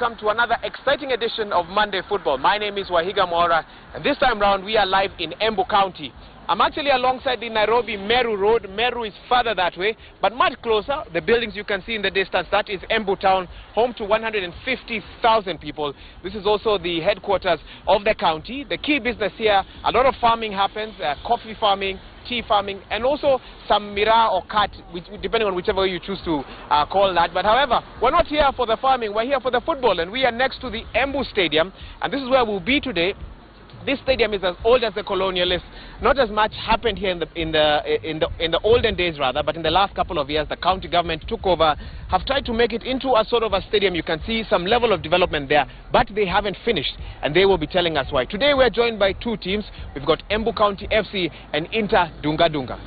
welcome to another exciting edition of Monday Football. My name is Wahiga Mwaura and this time round we are live in Embu County. I'm actually alongside the Nairobi Meru Road. Meru is further that way, but much closer. The buildings you can see in the distance, that is Embu Town, home to 150,000 people. This is also the headquarters of the county. The key business here, a lot of farming happens, uh, coffee farming, tea farming, and also some miraa or khat, which, depending on whichever you choose to uh, call that. But however, we're not here for the farming, we're here for the football, and we are next to the Embu Stadium, and this is where we'll be today. This stadium is as old as the colonialists. Not as much happened here in the, in, the, in, the, in the olden days, rather, but in the last couple of years, the county government took over, have tried to make it into a sort of a stadium. You can see some level of development there, but they haven't finished, and they will be telling us why. Today, we're joined by two teams. We've got Embu County FC and Inter Dunga Dunga.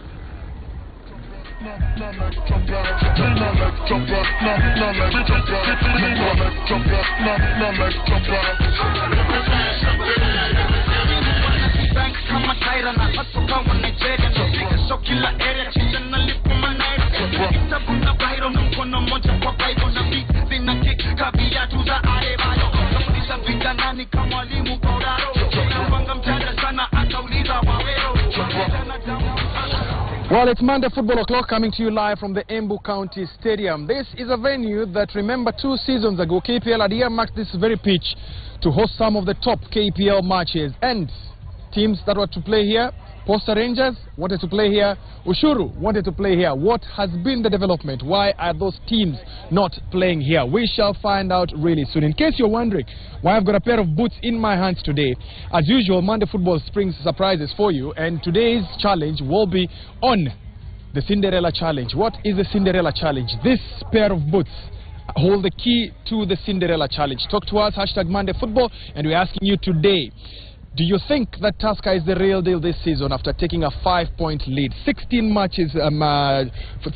Well, it's Monday Football O'Clock coming to you live from the Embu County Stadium. This is a venue that, remember, two seasons ago, KPL had earmarked this very pitch to host some of the top KPL matches. And teams that were to play here, Posta Rangers wanted to play here, Ushuru wanted to play here. What has been the development? Why are those teams not playing here? We shall find out really soon. In case you're wondering why I've got a pair of boots in my hands today, as usual, Monday Football springs surprises for you, and today's challenge will be on the Cinderella Challenge. What is the Cinderella Challenge? This pair of boots hold the key to the Cinderella Challenge. Talk to us, hashtag Monday Football, and we're asking you today. Do you think that Tusker is the real deal this season after taking a five-point lead? 16 matches, um, uh,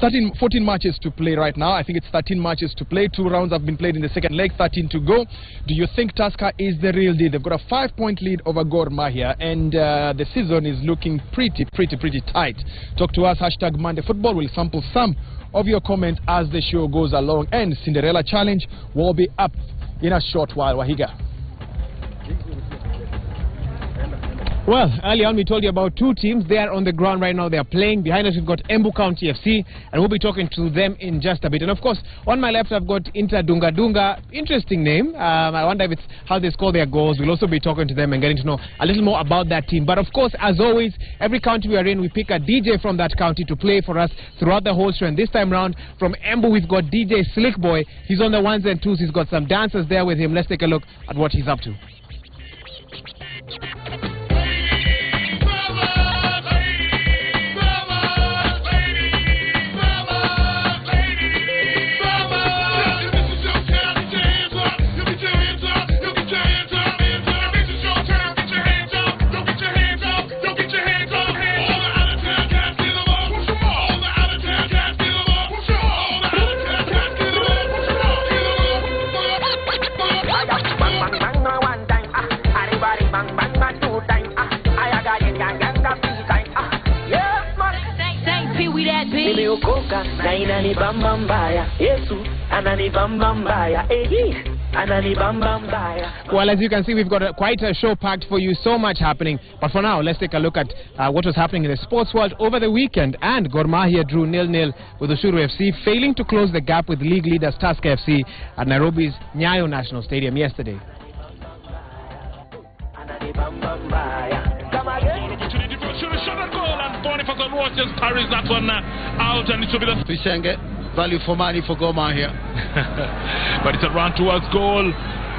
13, 14 matches to play right now. I think it's 13 matches to play. Two rounds have been played in the second leg, 13 to go. Do you think Tusker is the real deal? They've got a five-point lead over Gor Mahia, and uh, the season is looking pretty, pretty, pretty tight. Talk to us, hashtag Monday Football. We'll sample some of your comments as the show goes along. And Cinderella Challenge will be up in a short while. Wahiga. Well, early on we told you about two teams. They are on the ground right now. They are playing. Behind us we've got Embu County FC, and we'll be talking to them in just a bit. And of course, on my left I've got Inter Dunga Dunga. Interesting name. Um, I wonder if it's how they score their goals. We'll also be talking to them and getting to know a little more about that team. But of course, as always, every county we are in, we pick a DJ from that county to play for us throughout the whole show. And this time round, from Embu, we've got DJ Slick Boy. He's on the ones and twos. He's got some dancers there with him. Let's take a look at what he's up to. Nimeokoka na inanibamba mbaya yesu ananibamba mbaya Well, as you can see, we've got a, quite a show packed for you. So much happening. But for now, let's take a look at uh, what was happening in the sports world over the weekend. And Gor Mahia drew nil-nil with Ushuru FC, failing to close the gap with league leaders Tusker FC at Nairobi's Nyayo National Stadium yesterday. Just parries that one uh, out, and it should be the. Pisenge, value for money for Gor Mahia. but it's a run towards goal.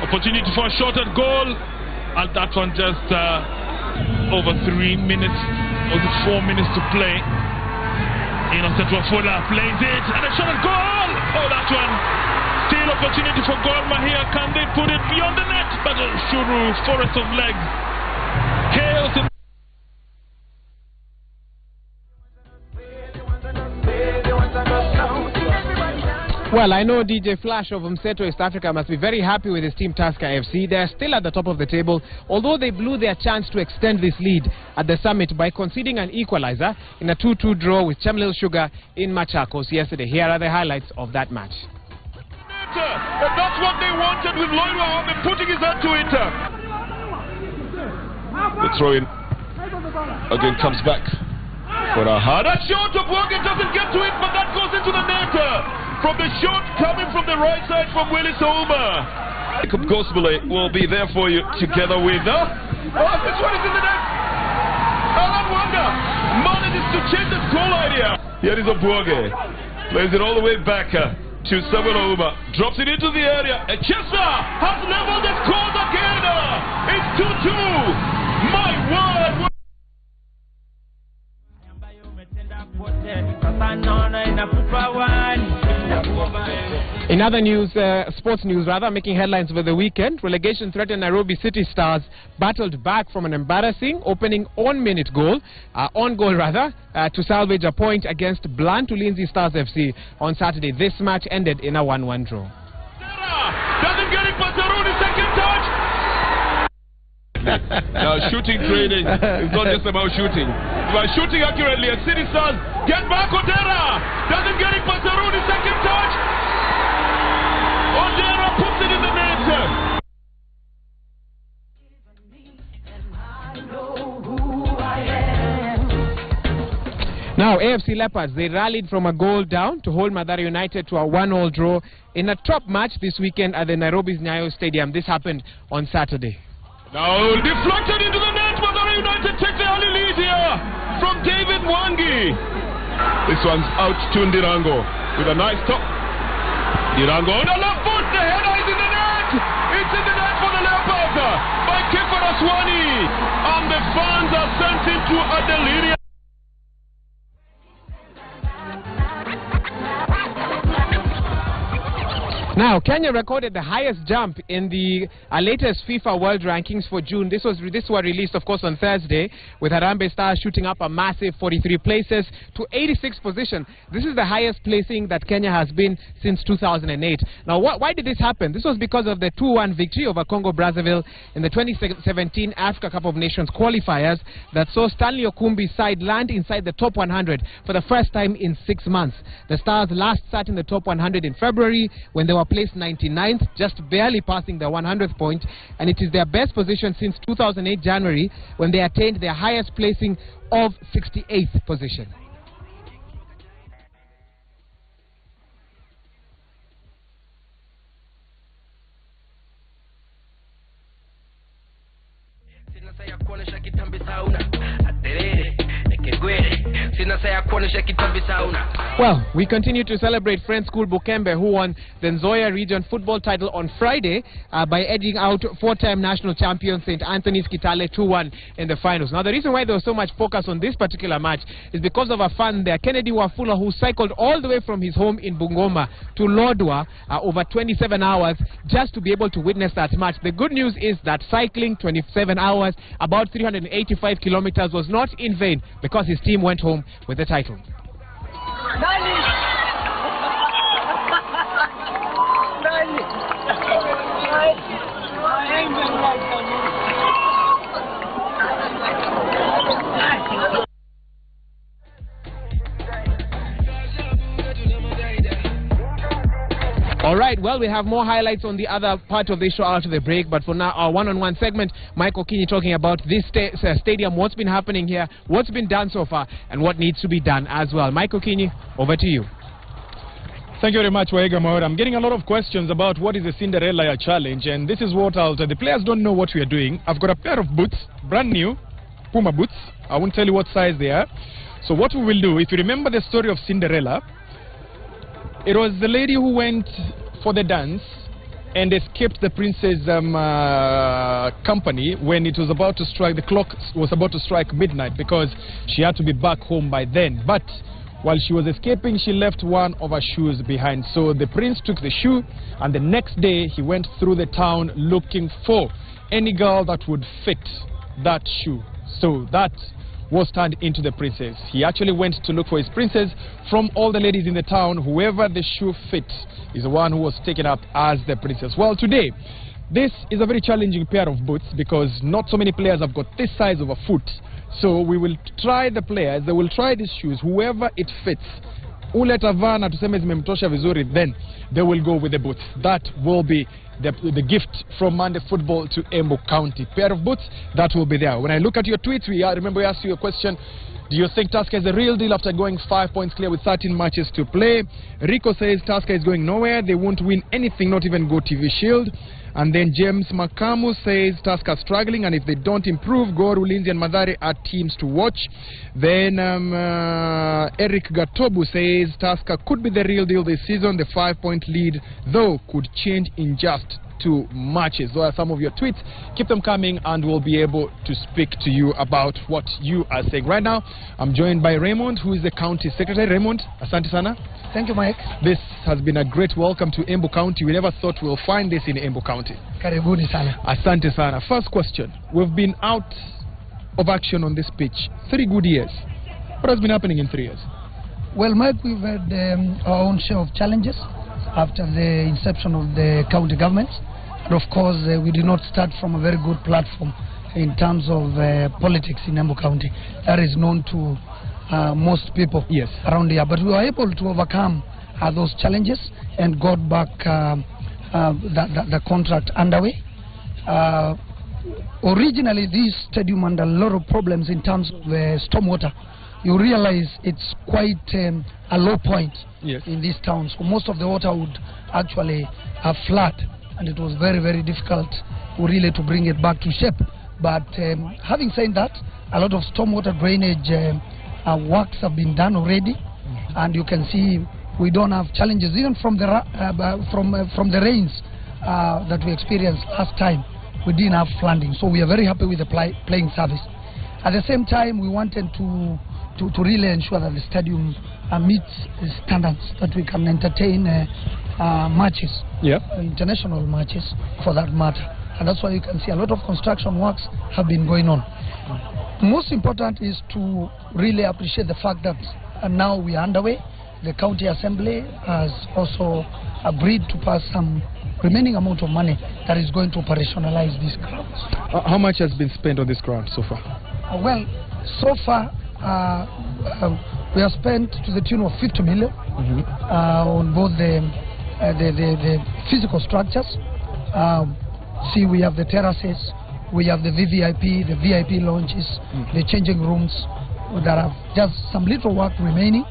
Opportunity for a shot at goal, and that one just uh, over three minutes, it four minutes to play? Innocent Wafula plays it, and a shot at goal! Oh, that one. Still opportunity for Gor Mahia. Can they put it beyond the net? But uh, Shuru, forest of legs. Chaos in Well, I know DJ Flash of Mseto East Africa must be very happy with his team Tusker FC. They're still at the top of the table, although they blew their chance to extend this lead at the summit by conceding an equalizer in a 2-2 draw with Chemelil Sugar in Machakos yesterday. Here are the highlights of that match. And that's what they wanted with Lloyd Wahombe putting his hand to it. The throw in again comes back for a hard shot. of Obwanga doesn't get to it, but that goes into the net. From the shot coming from the right side from Willis Ouma. Jacob Gospele will be there for you together with. Uh, oh, this one is in the net. Alan Wanga manages to change the goal idea. Here is Obwanga. Plays it all the way back. Uh, to Samuel Ouma. Drops it into the area. And Chester has leveled the score again. Uh, It's 2-2. My word. In other news, uh, sports news rather, making headlines over the weekend, relegation threatened Nairobi City Stars battled back from an embarrassing opening on-minute goal, uh, on goal rather, uh, to salvage a point against Blunt Ulinzi Stars FC on Saturday. This match ended in a 1-1 draw. Doesn't get it, Pasaruni, second touch. now, shooting training is not just about shooting. By shooting accurately, and City Stars get back Odera. Doesn't get it, Pasaruni, second touch. Odera puts it in the net. Now, AFC Leopards, they rallied from a goal down to hold Mathare United to a one-all draw in a top match this weekend at the Nairobi's Nyayo Stadium. This happened on Saturday. Now deflected into the net. Mathare United take the early lead here from David Wangi. This one's out to Ndirango with a nice top. Ndirango on the left foot. The header is in the net. It's in the net for the Leopards by Kepha Aswani. And the fans are sent into a delirium. Now, Kenya recorded the highest jump in the uh, latest FIFA World Rankings for June. This was this were released, of course, on Thursday, with Harambee Stars shooting up a massive 43 places to 86th position. This is the highest placing that Kenya has been since 2008. Now, wh why did this happen? This was because of the 2-1 victory over Congo Brazzaville in the 2017 Africa Cup of Nations qualifiers that saw Stanley Okumbi's side land inside the top 100 for the first time in six months. The Stars last sat in the top 100 in February when they were placed 99th, just barely passing the 100th point, and it is their best position since 2008 January when they attained their highest placing of 68th position. Well, we continue to celebrate Friends School Bukembe, who won the Nzoia Region football title on Friday uh, by edging out four-time national champion St. Anthony's Kitale 2-1 in the finals. Now, the reason why there was so much focus on this particular match is because of a fan there, Kennedy Wafula, who cycled all the way from his home in Bungoma to Lodwar uh, over 27 hours just to be able to witness that match. The good news is that cycling 27 hours, about 385 kilometers, was not in vain because his team went home with the title. All right, well, we have more highlights on the other part of the show after the break, but for now, our one-on-one segment, Michael Kini talking about this sta- uh, stadium, what's been happening here, what's been done so far, and what needs to be done as well. Michael Kini, over to you. Thank you very much, Wahiga Mwaura. I'm getting a lot of questions about what is the Cinderella challenge, and this is what I'll tell. The players don't know what we are doing. I've got a pair of boots, brand new, Puma boots. I won't tell you what size they are. So what we will do, if you remember the story of Cinderella, it was the lady who went for the dance and escaped the prince's um, uh, company when it was about to strike, the clock was about to strike midnight because she had to be back home by then. But while she was escaping, she left one of her shoes behind. So the prince took the shoe, and the next day he went through the town looking for any girl that would fit that shoe. So that was turned into the princess. He actually went to look for his princess from all the ladies in the town. Whoever the shoe fit is the one who was taken up as the princess. Well, today, this is a very challenging pair of boots because not so many players have got this size of a foot. So we will try the players, they will try these shoes, whoever it fits. Ule tavana tuseme zimemtosha vizuri, then they will go with the boots. That will be the, the gift from Monday Football to Embu County. Pair of boots, that will be there. When I look at your tweets, we uh, remember we asked you a question. Do you think Tusker is a real deal after going five points clear with 13 matches to play? Rico says Tusker is going nowhere. They won't win anything, not even GOtv Shield. And then James Makamu says Tusker struggling, and if they don't improve, Gor, Ulinzi, and Mathare are teams to watch. Then um, uh, Eric Gatobu says Tusker could be the real deal this season. The five-point lead, though, could change in just two matches. Those are some of your tweets. Keep them coming, and we'll be able to speak to you about what you are saying. Right now, I'm joined by Raymond, who is the county secretary. Raymond, asante sana. Thank you, Mike. This has been a great welcome to Embu County. We never thought we'll find this in Embu County. Karibuni sana. Asante sana. First question. We've been out of action on this pitch three good years. What has been happening in three years? Well, Mike, we've had um, our own share of challenges after the inception of the county government. And of course, uh, we did not start from a very good platform in terms of uh, politics in Embu County. That is known to uh, most people Yes. around here. But we were able to overcome uh, those challenges and got back um, uh, the, the, the contract underway. Uh, originally, this stadium had a lot of problems in terms of uh, stormwater. You realize it's quite um, a low point Yes. in this town, so most of the water would actually uh, flood, and it was very, very difficult really to bring it back to shape. But um, having said that, a lot of stormwater drainage um, uh, works have been done already, and you can see we don't have challenges even from the ra- uh, from uh, from the rains uh, that we experienced last time. We didn't have flooding, so we are very happy with the play, playing service. At the same time, we wanted to to, to really ensure that the stadium uh, meets the standards that we can entertain uh, uh, matches, Yeah. uh, international matches for that matter. And that's why you can see a lot of construction works have been going on. Most important is to really appreciate the fact that now we are underway. The county assembly has also agreed to pass some remaining amount of money that is going to operationalize these grounds. Uh, how much has been spent on this ground so far? Uh, well, so far uh, uh, we have spent to the tune of 50 million uh, on both the, uh, the, the, the physical structures. Um, see, we have the terraces, we have the VVIP, the VIP lounges, the changing rooms. There are just some little work remaining.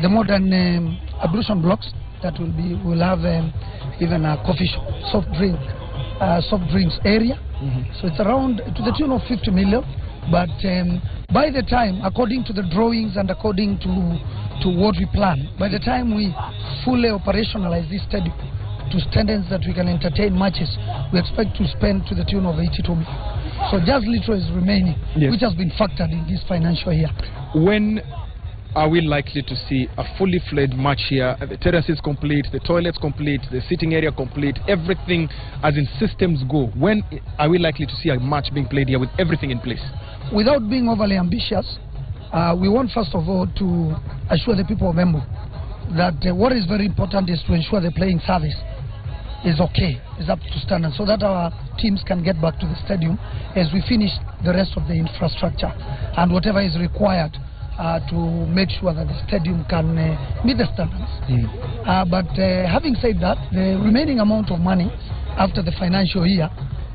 The modern um, ablution blocks that will be will have um, even a coffee shop, soft drink, uh, soft drinks area. So it's around to the tune of 50 million. But um, by the time, according to the drawings and according to to what we plan, by the time we fully operationalize this stadium to standards that we can entertain matches, we expect to spend to the tune of 82 million. So just little is remaining, Yes. which has been factored in this financial year. When are we likely to see a fully fledged match here? The terrace is complete, the toilets complete, the sitting area complete, everything as in systems go. When are we likely to see a match being played here with everything in place? without being overly ambitious, uh, we want first of all to assure the people of Embu that uh, what is very important is to ensure the playing service is okay, is up to standard, so that our teams can get back to the stadium as we finish the rest of the infrastructure and whatever is required uh, to make sure that the stadium can uh, meet the standards. Uh, but uh, having said that, the remaining amount of money after the financial year,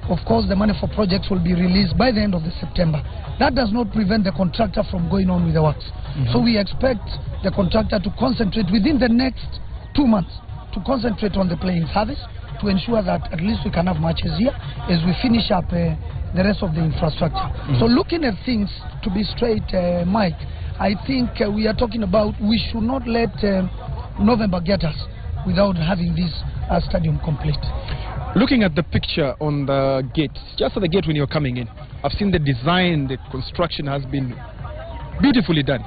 of course, the money for projects will be released by the end of the September. That does not prevent the contractor from going on with the works. So we expect the contractor to concentrate within the next two months to concentrate on the playing service to ensure that at least we can have matches here as we finish up uh, the rest of the infrastructure. So looking at things to be straight, uh, Mike, I think uh, we are talking about we should not let um, November get us without having this uh, stadium complete. Looking at the picture on the gate, just at the gate when you're coming in, I've seen the design, the construction has been beautifully done.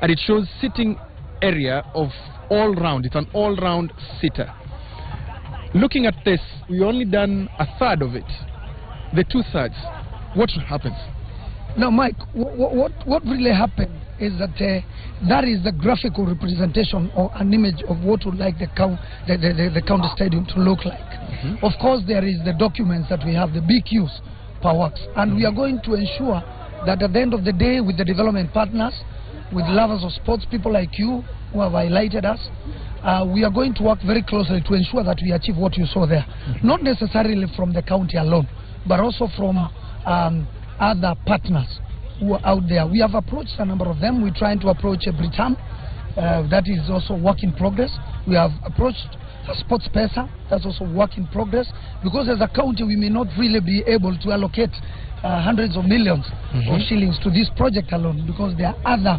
And it shows sitting area of all round. It's an all round sitter. Looking at this, we only done a third of it. The two thirds. What happens? Now, Mike, what, what, what really happened is that uh, that is the graphical representation or an image of what would like the, cow, the, the, the, county stadium to look like. Of course, there is the documents that we have, the BQs per works, and we are going to ensure that at the end of the day, with the development partners, with lovers of sports, people like you who have highlighted us, uh, we are going to work very closely to ensure that we achieve what you saw there. Not necessarily from the county alone, but also from um, other partners who are out there. We have approached a number of them. We're trying to approach Britam. Uh, that is also work in progress. We have approached a SportPesa. That's also work in progress. Because as a county, we may not really be able to allocate uh, hundreds of 1000000s of shillings to this project alone because there are other,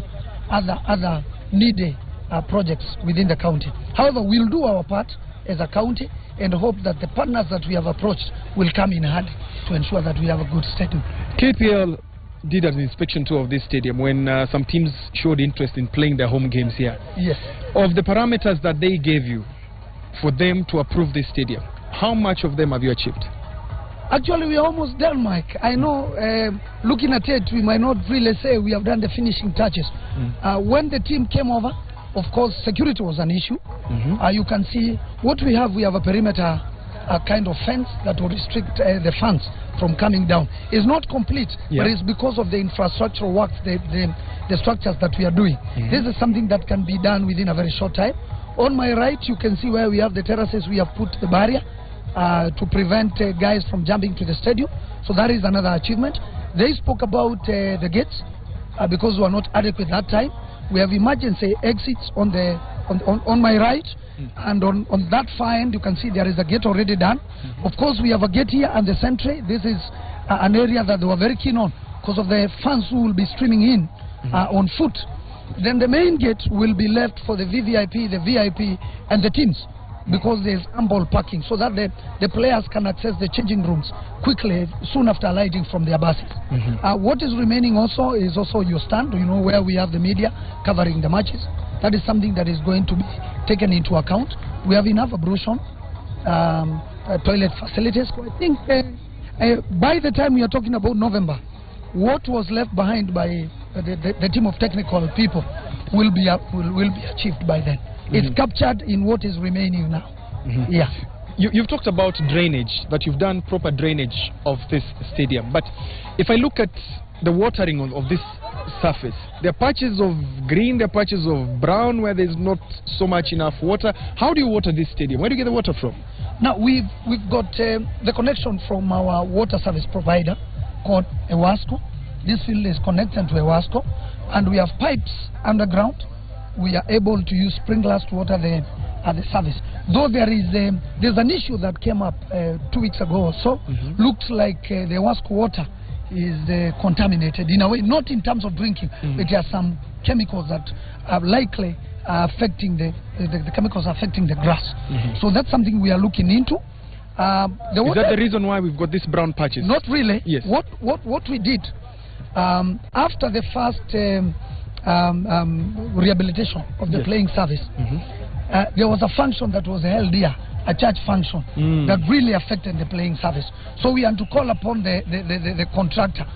other, other needy uh, projects within the county. However, we'll do our part as a county and hope that the partners that we have approached will come in handy to ensure that we have a good stadium. KPL did an inspection tour of this stadium when uh, some teams showed interest in playing their home games here. Yes. Of the parameters that they gave you for them to approve this stadium, how much of them have you achieved? Actually, we are almost done, Mike. I know, um looking at it, we might not really say we have done the finishing touches. Uh, when the team came over, of course, security was an issue. Uh, you can see what we have. We have a perimeter a kind of fence that will restrict uh, the fans from coming down. It's not complete, Yeah. but it's because of the infrastructural works, the, the, the structures that we are doing. This is something that can be done within a very short time. On my right, you can see where we have the terraces. We have put the barrier uh, to prevent uh, guys from jumping to the stadium. So that is another achievement. They spoke about uh, the gates uh, because we were not adequate that time. We have emergency exits on the on, on, on my right, and on, on that far end you can see there is a gate already done. Of course, we have a gate here and the sentry. This is uh, an area that they were very keen on because of the fans who will be streaming in uh, on foot. Then the main gate will be left for the VVIP, the VIP, and the teams because there's ample parking so that the, the players can access the changing rooms quickly soon after alighting from their buses. Uh, what is remaining also is also your stand, you know, where we have the media covering the matches. That is something that is going to be taken into account. We have enough ablution, um, uh, toilet facilities. So I think uh, uh, by the time we are talking about November, what was left behind by uh, the, the, the team of technical people will be, uh, will, will be achieved by then. It's captured in what is remaining now. Yeah. You, you've talked about drainage, that you've done proper drainage of this stadium. But if I look at the watering of, of this surface, there are patches of green, there are patches of brown where there's not so much enough water. How do you water this stadium? Where do you get the water from? Now we've we've got uh, the connection from our water service provider called Ewasco. This field is connected to Ewasco, and we have pipes underground. We are able to use sprinklers to water the uh, the service. Though there is um, there's an issue that came up uh, two weeks ago or so. Looks like uh, the water is uh, contaminated in a way, not in terms of drinking, but there are some chemicals that are likely affecting the, the the chemicals affecting the grass. So that's something we are looking into. Um, the Is that the reason why we've got these brown patches? not really. Yes. What what what we did um, after the first um, um, um, rehabilitation of the Yes. playing service, uh, there was a function that was held here, a church function Mm. that really affected the playing service. So we had to call upon the the, the, the, the contractor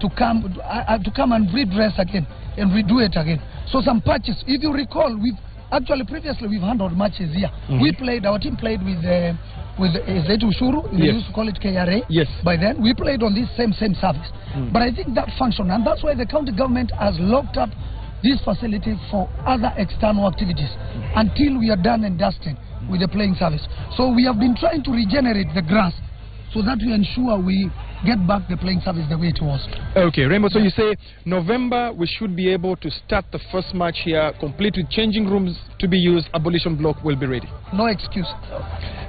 to come uh, uh, to come and redress again and redo it again. So some patches, if you recall, we've actually previously we've handled matches here. We played, our team played with. Uh, with Zetu Ushuru, they Yes. used to call it KRA. Yes. By then, we played on this same same service. Hmm. But I think that function, and that's why the county government has locked up this facility for other external activities hmm. until we are done and dusted with the playing service. So we have been trying to regenerate the grass so that we ensure we get back the playing service the way it was. Okay, Raymond, so you say November we should be able to start the first match here, complete with changing rooms to be used, abolition block will be ready. No excuse.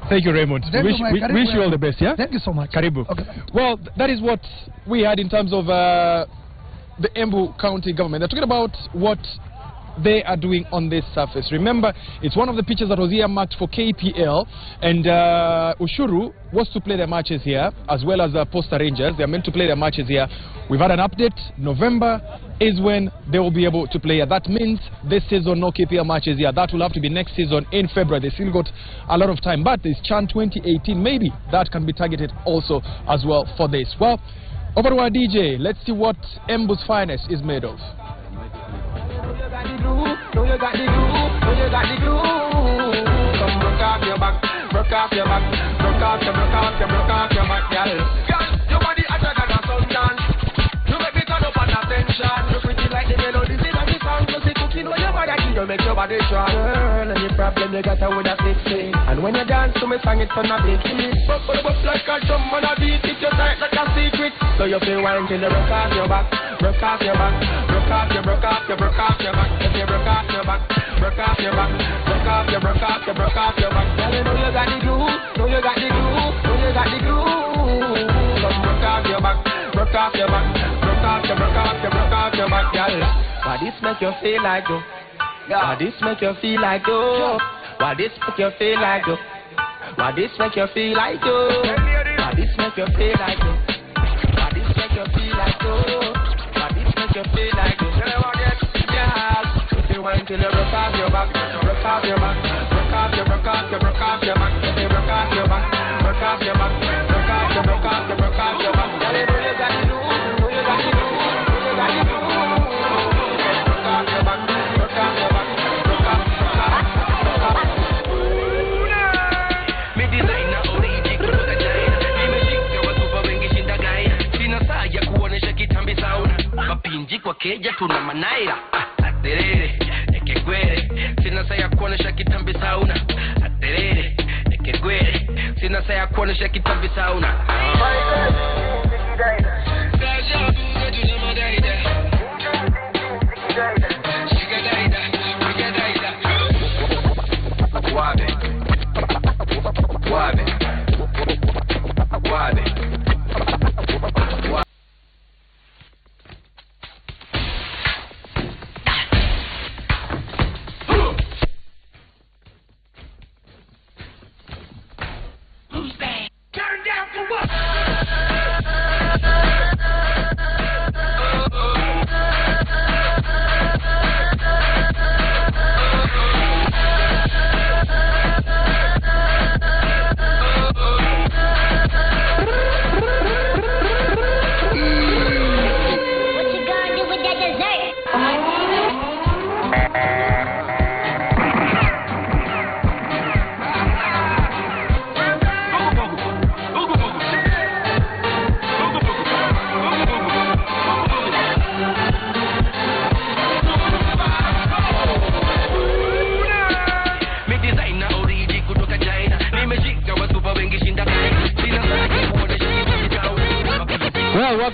Thank you, Raymond. Thank wish you, we, wish you all the best, yeah? Thank you so much. Karibu. Okay. Well, th- that is what we had in terms of uh, the Embu County government. They're talking about what they are doing on this surface. Remember, it's one of the pitches that was earmarked for KPL, and uh, Ushuru was to play their matches here, as well as uh, Posta Rangers. They are meant to play their matches here. We've had an update. November is when they will be able to play here. That means this season, no KPL matches here. That will have to be next season in February. They still got a lot of time, but this Chan 2018. Maybe that can be targeted also as well for this. Well, over to our DJ. Let's see what Embu's finest is made of. You make me turn up on attention. You pretty like the melody, see that the song, plus the cooking when your body you make your body strong. Girl, any problem you got, I would have fixed it. And when you dance to me, song it's on a big hit. Bop, bop like a drum on a beat, it just like like a secret. So you feel wine till you broke off your back, broke off your back, broke off your, broke off your, broke off your back. If you broke off your back, broke off your back, broke off your, broke off your, broke off your back. Girl, you know you got the glue, know you got the glue, know you got the glue. Come broke off your back, broke off your back, broke off your, broke off your, broke off your back, girl. Why this make you feel like though? Why this make you feel like though? Why this make you feel like though? Why this make you feel like though? Why this make you feel like though? Why this make you feel like though? Why this make you feel like? Yeah, if you want to broke off your back, broke off your back, broke off your, broke off your, broke off your back. Broke off your back, broke off your back, kwa keja tuna manaira Ah, aterere ekegwere sina saa ya kuonesha kitambi sauna aterere ekegwere sina saa ya kuonesha kitambi sauna Wabe. Wabe. Wabe.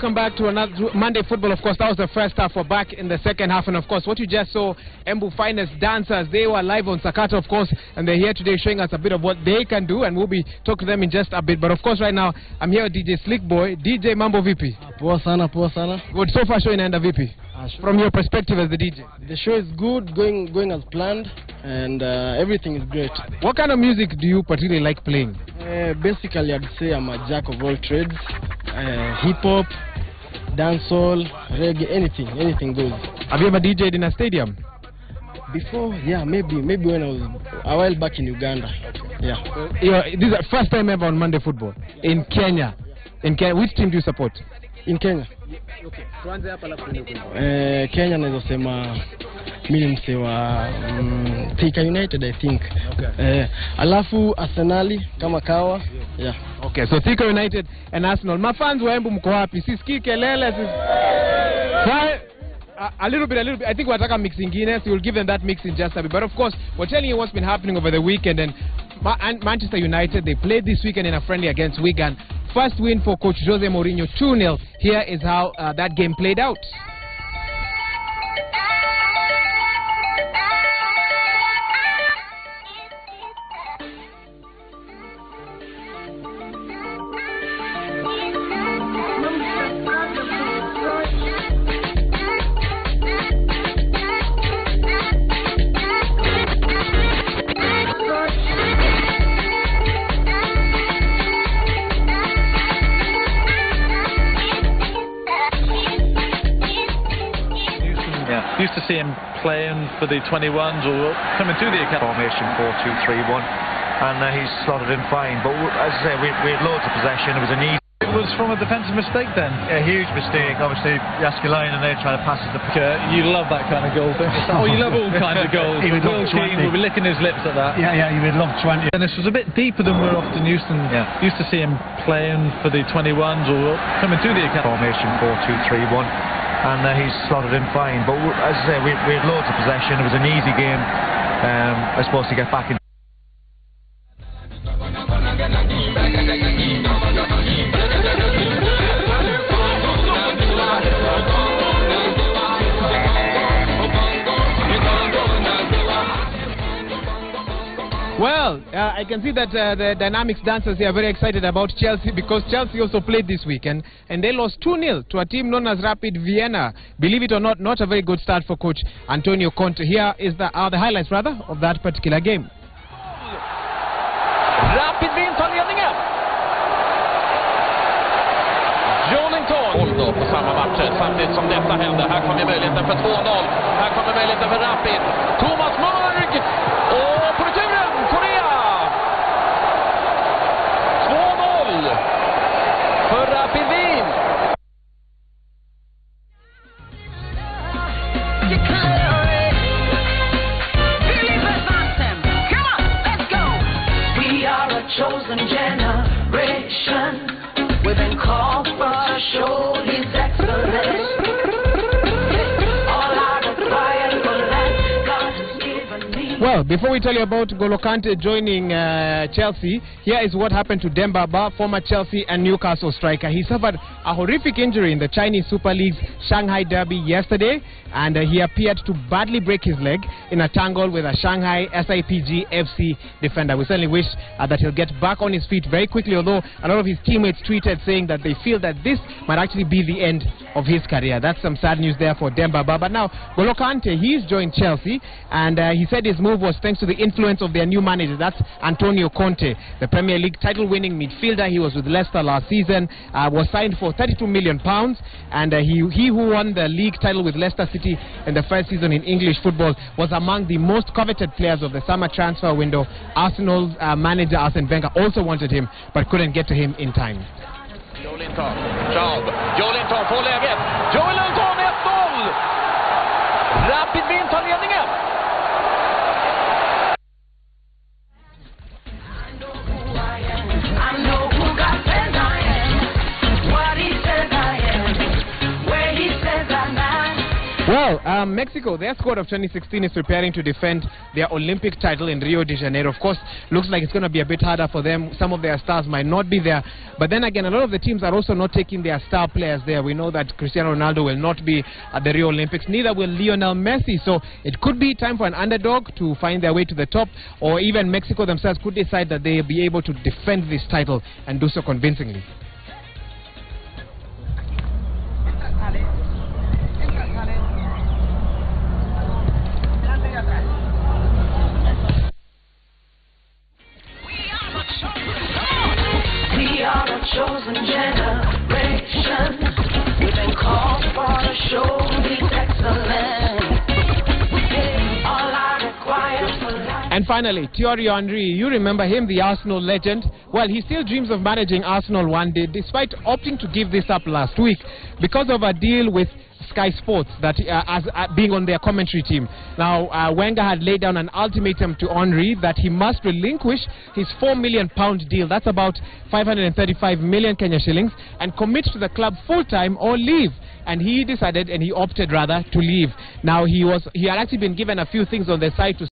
Welcome back to another Monday Football. Of course, that was the first half. We're back in the second half. And of course, what you just saw, Embu finest dancers, they were live on Sakata, of course, and they're here today showing us a bit of what they can do. And we'll be talking to them in just a bit. But of course, right now, I'm here with DJ Slick Boy. DJ Mambo VP. Poa sana, poa sana. Good. So far, show inaenda Vipi. Uh, sh- From your perspective as the DJ. the show is good, going going as planned, and uh, everything is great. What kind of music do you particularly like playing? Uh, basically, I'd say I'm a jack of all trades. Uh, hip hop, dancehall, reggae, anything, anything goes. Have you ever DJed in a stadium? Before, yeah, maybe maybe when I was a while back in Uganda. Yeah. You're, this is the first time ever on Monday Football in Kenya. In Kenya, which team do you support? In Kenya. okay. Eh, Kenya naweza sema mi ni msee wa mm, Thika United I think. Okay. Eh, alafu Arsenali kama kawa. Yeah. Okay, so Thika United and Arsenal. Mafans wa Embu mko wapi? Sisikii kelele. Sis... Try a, a little bit, a little bit. I think wataka mix ingine, so we'll give them that mix in just a bit. But of course, we're telling you what's been happening over the weekend. And Ma- and Manchester United, they played this weekend in a friendly against Wigan. First win for coach Jose Mourinho, 2-0. Here is how uh, that game played out. See him playing for the 21s or coming through the academy. Formation 4-2-3-1 and uh, he's slotted in fine. But as I say, we, we had loads of possession. It was an easy. It was from a defensive mistake then. A huge mistake, obviously. Jääskeläinen and they trying to pass it to Uh, you love that kind of goal, don't you? Oh, you love all kinds of goals. He would Will Keane 20. will be licking his lips at that. Yeah, yeah, you would love 20. And this was a bit deeper than we're often used to. Yeah. Used to see him playing for the 21s or coming through the academy. Formation 4-2-3-1 and uh, he's slotted in fine. But as I say, we, we had loads of possession. It was an easy game. Um, I suppose to get back in. Well, uh, I can see that uh, the Dynamics dancers here are very excited about Chelsea because Chelsea also played this weekend and they lost 2-0 to a team known as Rapid Vienna. Believe it or not, not a very good start for coach Antonio Conte. Here is the, are the highlights rather of that particular game. Rapid Wien tar ledningen. Joelinton. Boll då på samma matcher samtidigt som detta händer. Här kommer möjligheten för 2-0. Här kommer möjligheten för Rapid. Thomas Murg! Chosen generation. We've been called for to show Well, before we tell you about Golo Kante joining uh, Chelsea, here is what happened to Demba Ba, former Chelsea and Newcastle striker. He suffered a horrific injury in the Chinese Super League's Shanghai Derby yesterday, and uh, he appeared to badly break his leg in a tangle with a Shanghai SIPG FC defender. We certainly wish uh, that he'll get back on his feet very quickly, although a lot of his teammates tweeted saying that they feel that this might actually be the end of his career. That's some sad news there for Demba Ba. But now, Golo Kante, he's joined Chelsea, and uh, he said his move was thanks to the influence of their new manager. That's Antonio Conte, the Premier League title-winning midfielder. He was with Leicester last season, uh, was signed for 32 million pounds, and uh, he, he who won the league title with Leicester City in the first season in English football was among the most coveted players of the summer transfer window. Arsenal's uh, manager Arsene Wenger also wanted him, but couldn't get to him in time. Joelinton. Joelinton. Well, um, Mexico, their squad of 2016 is preparing to defend their Olympic title in Rio de Janeiro. Of course, looks like it's going to be a bit harder for them. Some of their stars might not be there. But then again, a lot of the teams are also not taking their star players there. We know that Cristiano Ronaldo will not be at the Rio Olympics. Neither will Lionel Messi. So it could be time for an underdog to find their way to the top. Or even Mexico themselves could decide that they'll be able to defend this title and do so convincingly. Finally, Thierry Henry, you remember him, the Arsenal legend. Well, he still dreams of managing Arsenal one day, despite opting to give this up last week because of a deal with Sky Sports that uh, as uh, being on their commentary team. Now, uh, Wenger had laid down an ultimatum to Henry that he must relinquish his four million pound deal. That's about 535 million Kenya shillings, and commit to the club full time or leave. And he decided, and he opted rather to leave. Now he was he had actually been given a few things on the side to